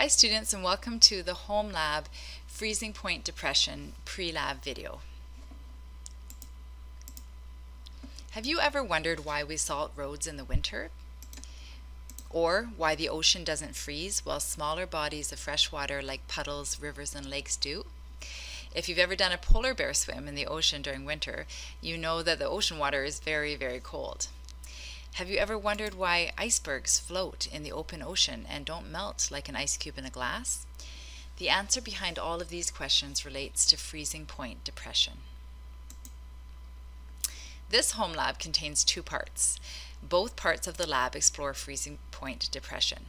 Hi students and welcome to the Home Lab Freezing Point Depression pre-lab video. Have you ever wondered why we salt roads in the winter? Or why the ocean doesn't freeze while smaller bodies of fresh water like puddles, rivers, and lakes do? If you've ever done a polar bear swim in the ocean during winter, you know that the ocean water is very, very cold. Have you ever wondered why icebergs float in the open ocean and don't melt like an ice cube in a glass? The answer behind all of these questions relates to freezing point depression. This home lab contains two parts. Both parts of the lab explore freezing point depression.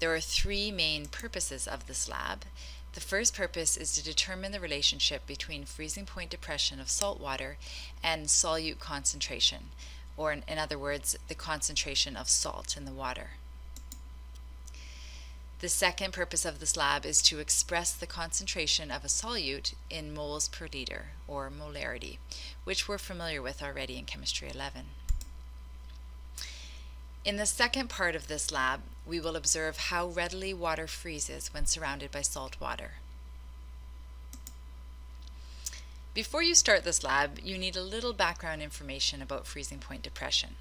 There are three main purposes of this lab. The first purpose is to determine the relationship between freezing point depression of salt water and solute concentration or in, in other words, the concentration of salt in the water. The second purpose of this lab is to express the concentration of a solute in moles per liter, or molarity, which we're familiar with already in Chemistry 11. In the second part of this lab, we will observe how readily water freezes when surrounded by salt water. Before you start this lab, you need a little background information about freezing point depression.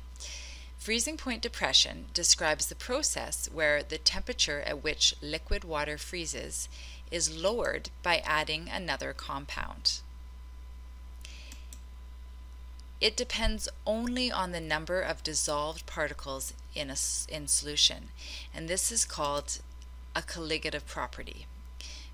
Freezing point depression describes the process where the temperature at which liquid water freezes is lowered by adding another compound. It depends only on the number of dissolved particles in, a, in solution, and this is called a colligative property.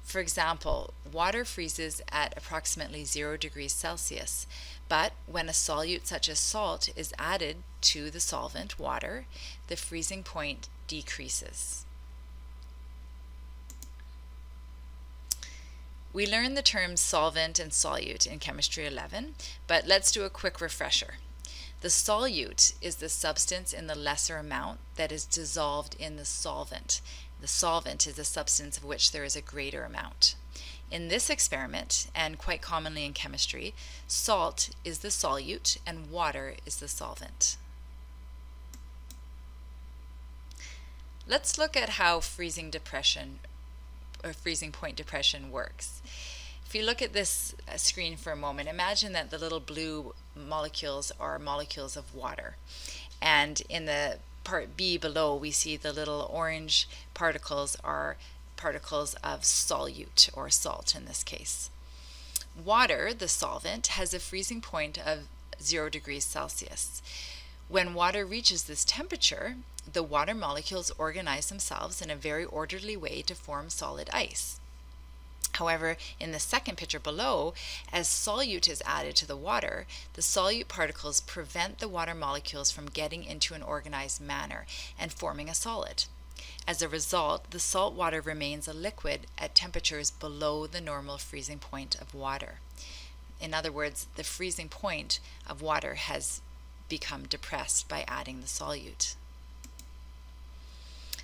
For example, water freezes at approximately 0 degrees Celsius, but when a solute such as salt is added to the solvent, water, the freezing point decreases. We learned the terms solvent and solute in Chemistry 11, but let's do a quick refresher. The solute is the substance in the lesser amount that is dissolved in the solvent, the solvent is a substance of which there is a greater amount. In this experiment, and quite commonly in chemistry, salt is the solute and water is the solvent. Let's look at how freezing depression or freezing point depression works. If you look at this uh, screen for a moment, imagine that the little blue molecules are molecules of water. And in the part B below, we see the little orange particles are particles of solute, or salt in this case. Water, the solvent, has a freezing point of 0 degrees Celsius. When water reaches this temperature, the water molecules organize themselves in a very orderly way to form solid ice. However, in the second picture below, as solute is added to the water, the solute particles prevent the water molecules from getting into an organized manner and forming a solid. As a result, the salt water remains a liquid at temperatures below the normal freezing point of water. In other words, the freezing point of water has become depressed by adding the solute.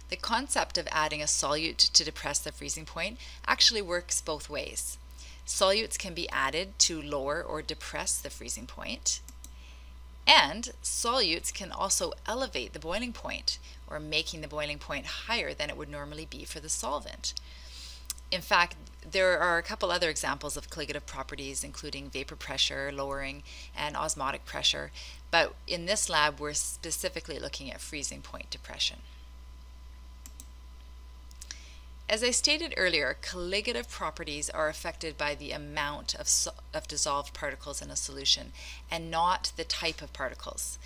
The concept of adding a solute to depress the freezing point actually works both ways. Solutes can be added to lower or depress the freezing point, and solutes can also elevate the boiling point, or making the boiling point higher than it would normally be for the solvent. In fact, there are a couple other examples of colligative properties, including vapor pressure lowering and osmotic pressure, but in this lab we're specifically looking at freezing point depression. As I stated earlier, colligative properties are affected by the amount of, of dissolved particles in a solution and not the type of particles.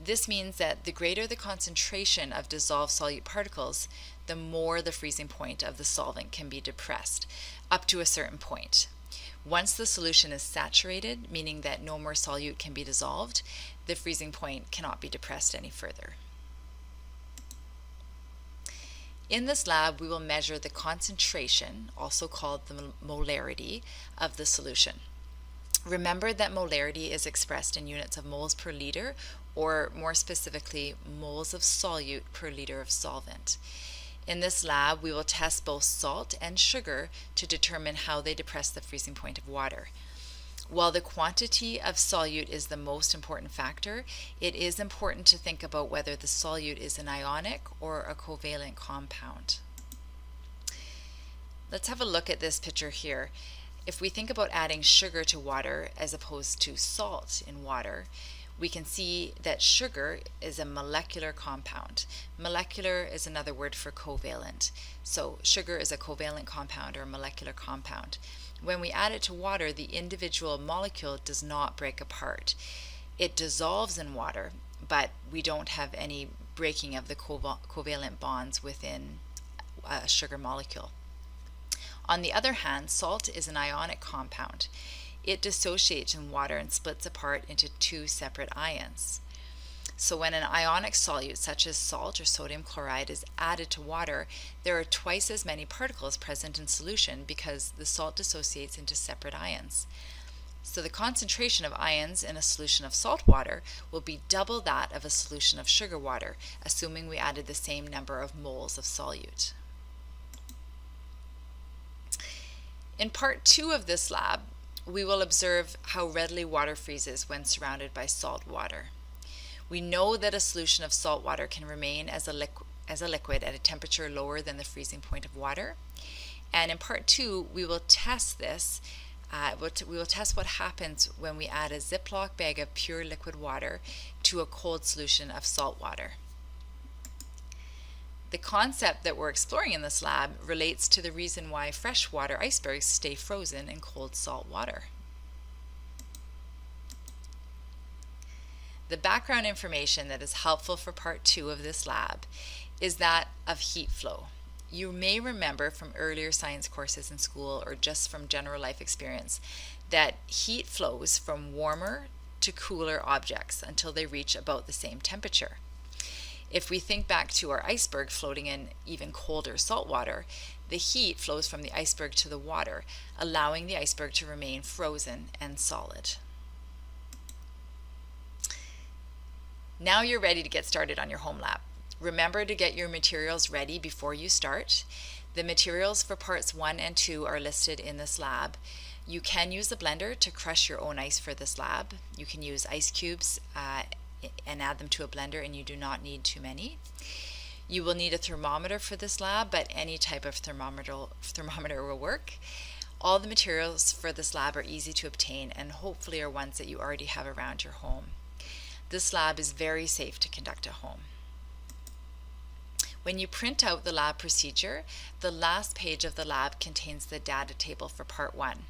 This means that the greater the concentration of dissolved solute particles, the more the freezing point of the solvent can be depressed, up to a certain point. Once the solution is saturated, meaning that no more solute can be dissolved, the freezing point cannot be depressed any further. In this lab, we will measure the concentration, also called the molarity, of the solution. Remember that molarity is expressed in units of moles per liter, or more specifically, moles of solute per liter of solvent. In this lab, we will test both salt and sugar to determine how they depress the freezing point of water. While the quantity of solute is the most important factor, it is important to think about whether the solute is an ionic or a covalent compound. Let's have a look at this picture here. If we think about adding sugar to water as opposed to salt in water, we can see that sugar is a molecular compound. Molecular is another word for covalent. So sugar is a covalent compound or a molecular compound. When we add it to water, the individual molecule does not break apart. It dissolves in water, but we don't have any breaking of the covalent bonds within a sugar molecule. On the other hand, salt is an ionic compound it dissociates in water and splits apart into two separate ions. So when an ionic solute such as salt or sodium chloride is added to water, there are twice as many particles present in solution because the salt dissociates into separate ions. So the concentration of ions in a solution of salt water will be double that of a solution of sugar water, assuming we added the same number of moles of solute. In part two of this lab, we will observe how readily water freezes when surrounded by salt water. We know that a solution of salt water can remain as a, liqu as a liquid at a temperature lower than the freezing point of water. And in part two, we will test this. Uh, we will test what happens when we add a Ziploc bag of pure liquid water to a cold solution of salt water. The concept that we're exploring in this lab relates to the reason why freshwater icebergs stay frozen in cold salt water. The background information that is helpful for part two of this lab is that of heat flow. You may remember from earlier science courses in school or just from general life experience that heat flows from warmer to cooler objects until they reach about the same temperature. If we think back to our iceberg floating in even colder salt water, the heat flows from the iceberg to the water, allowing the iceberg to remain frozen and solid. Now you're ready to get started on your home lab. Remember to get your materials ready before you start. The materials for parts 1 and 2 are listed in this lab. You can use a blender to crush your own ice for this lab. You can use ice cubes uh, and add them to a blender and you do not need too many. You will need a thermometer for this lab, but any type of thermometer, thermometer will work. All the materials for this lab are easy to obtain and hopefully are ones that you already have around your home. This lab is very safe to conduct at home. When you print out the lab procedure, the last page of the lab contains the data table for part one.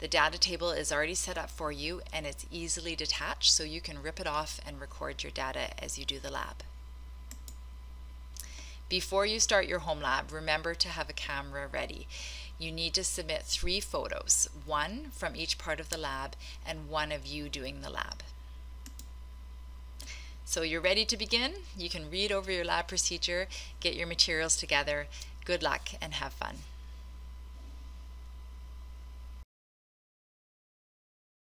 The data table is already set up for you and it's easily detached so you can rip it off and record your data as you do the lab. Before you start your home lab, remember to have a camera ready. You need to submit three photos, one from each part of the lab and one of you doing the lab. So you're ready to begin? You can read over your lab procedure, get your materials together. Good luck and have fun.